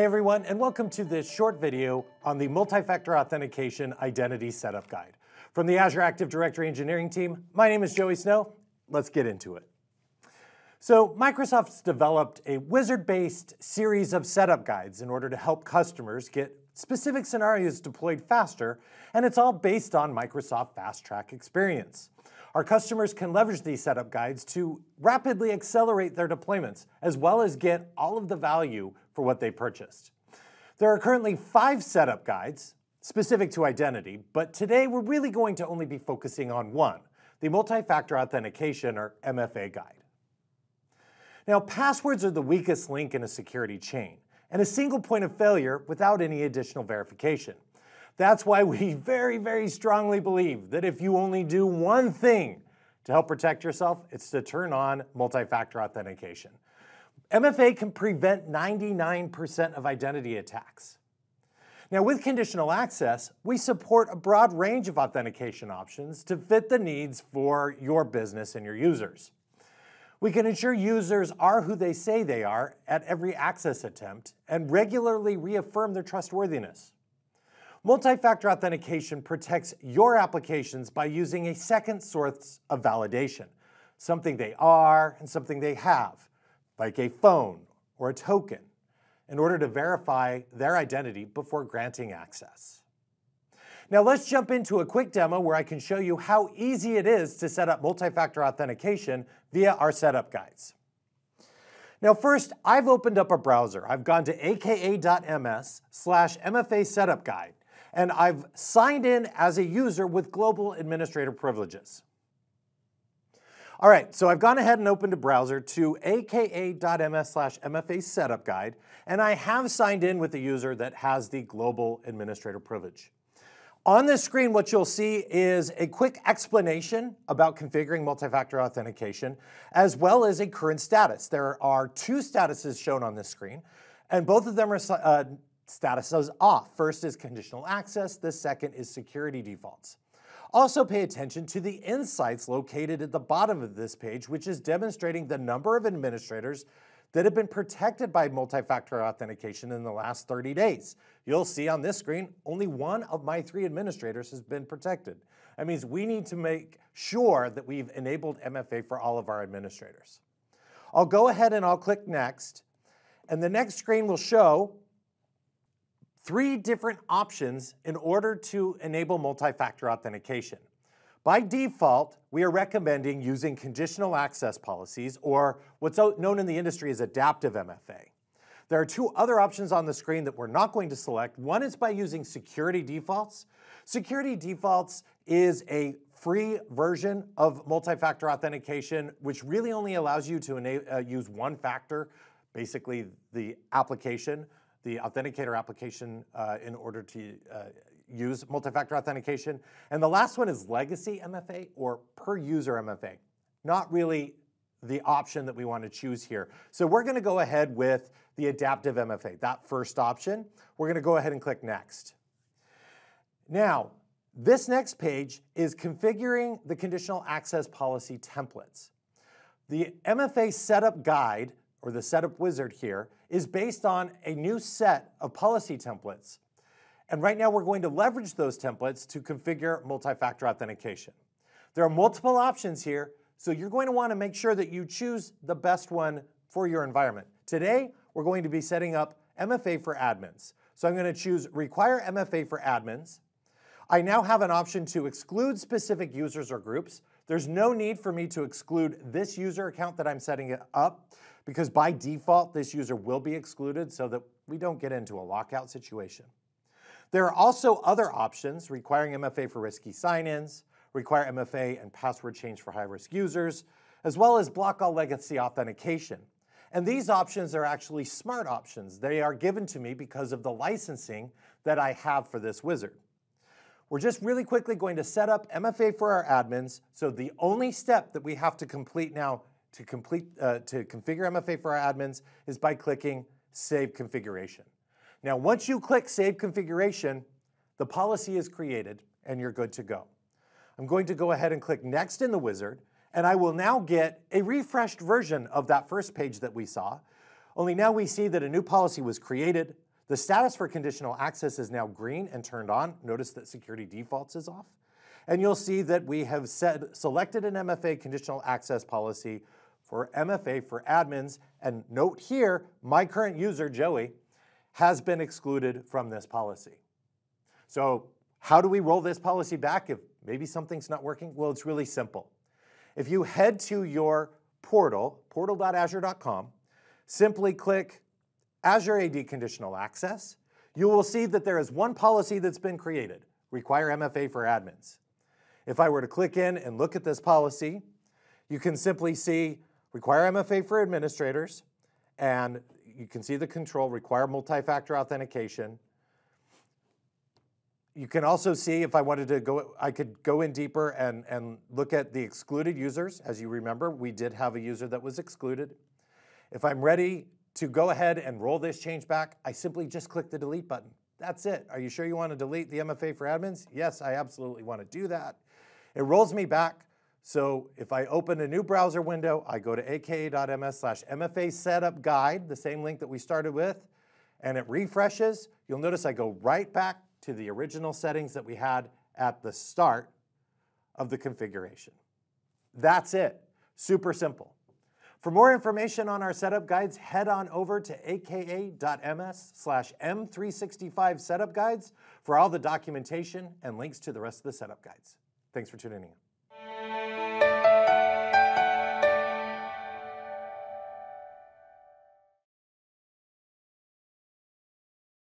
Hey everyone, and welcome to this short video on the Multi-Factor Authentication Identity Setup Guide. From the Azure Active Directory Engineering team, my name is Joey Snow. Let's get into it. So Microsoft's developed a wizard-based series of setup guides in order to help customers get specific scenarios deployed faster, and it's all based on Microsoft Fast Track experience. Our customers can leverage these setup guides to rapidly accelerate their deployments, as well as get all of the value for what they purchased. There are currently five setup guides specific to identity, but today we're really going to only be focusing on one, the Multi-Factor Authentication, or MFA guide. Now, passwords are the weakest link in a security chain, and a single point of failure without any additional verification. That's why we very, very strongly believe that if you only do one thing to help protect yourself, it's to turn on multi-factor authentication. MFA can prevent 99% of identity attacks. Now with conditional access, we support a broad range of authentication options to fit the needs for your business and your users. We can ensure users are who they say they are at every access attempt and regularly reaffirm their trustworthiness. Multi-factor authentication protects your applications by using a second source of validation, something they are and something they have, like a phone or a token, in order to verify their identity before granting access. Now let's jump into a quick demo where I can show you how easy it is to set up multi-factor authentication via our setup guides. Now first, I've opened up a browser. I've gone to aka.ms slash MFA setup guide and I've signed in as a user with global administrator privileges. All right, so I've gone ahead and opened a browser to aka.ms slash MFA setup guide, and I have signed in with the user that has the global administrator privilege. On this screen, what you'll see is a quick explanation about configuring multi-factor authentication, as well as a current status. There are two statuses shown on this screen, and both of them are uh, statuses off. First is conditional access, the second is security defaults. Also pay attention to the insights located at the bottom of this page, which is demonstrating the number of administrators that have been protected by multi-factor authentication in the last 30 days. You'll see on this screen, only one of my three administrators has been protected. That means we need to make sure that we've enabled MFA for all of our administrators. I'll go ahead and I'll click next, and the next screen will show three different options in order to enable multi-factor authentication. By default, we are recommending using conditional access policies or what's known in the industry as adaptive MFA. There are two other options on the screen that we're not going to select. One is by using security defaults. Security defaults is a free version of multi-factor authentication, which really only allows you to uh, use one factor, basically the application, the Authenticator application uh, in order to uh, use multi-factor authentication. And the last one is legacy MFA or per user MFA. Not really the option that we want to choose here. So we're going to go ahead with the adaptive MFA, that first option. We're going to go ahead and click next. Now, this next page is configuring the conditional access policy templates. The MFA setup guide, or the setup wizard here, is based on a new set of policy templates. And right now we're going to leverage those templates to configure multi-factor authentication. There are multiple options here, so you're going to want to make sure that you choose the best one for your environment. Today, we're going to be setting up MFA for admins. So I'm going to choose require MFA for admins. I now have an option to exclude specific users or groups. There's no need for me to exclude this user account that I'm setting it up because by default, this user will be excluded so that we don't get into a lockout situation. There are also other options requiring MFA for risky sign-ins, require MFA and password change for high-risk users, as well as block all legacy authentication. And these options are actually smart options. They are given to me because of the licensing that I have for this wizard. We're just really quickly going to set up MFA for our admins. So the only step that we have to complete now to, complete, uh, to configure MFA for our admins is by clicking Save Configuration. Now, once you click Save Configuration, the policy is created and you're good to go. I'm going to go ahead and click Next in the wizard, and I will now get a refreshed version of that first page that we saw. Only now we see that a new policy was created, The status for conditional access is now green and turned on. Notice that security defaults is off. And you'll see that we have set, selected an MFA conditional access policy for MFA for admins. And note here, my current user, Joey, has been excluded from this policy. So how do we roll this policy back if maybe something's not working? Well, it's really simple. If you head to your portal, portal.azure.com, simply click Azure AD Conditional Access, you will see that there is one policy that's been created, require MFA for admins. If I were to click in and look at this policy, you can simply see require MFA for administrators, and you can see the control, require multi-factor authentication. You can also see if I wanted to go, I could go in deeper and, and look at the excluded users. As you remember, we did have a user that was excluded. If I'm ready to go ahead and roll this change back, I simply just click the delete button. That's it. Are you sure you want to delete the MFA for admins? Yes, I absolutely want to do that. It rolls me back. So if I open a new browser window, I go to aka.ms slash MFA setup guide, the same link that we started with, and it refreshes. You'll notice I go right back to the original settings that we had at the start of the configuration. That's it. Super simple. For more information on our setup guides, head on over to aka.ms slash m365 setup guides for all the documentation and links to the rest of the setup guides. Thanks for tuning in.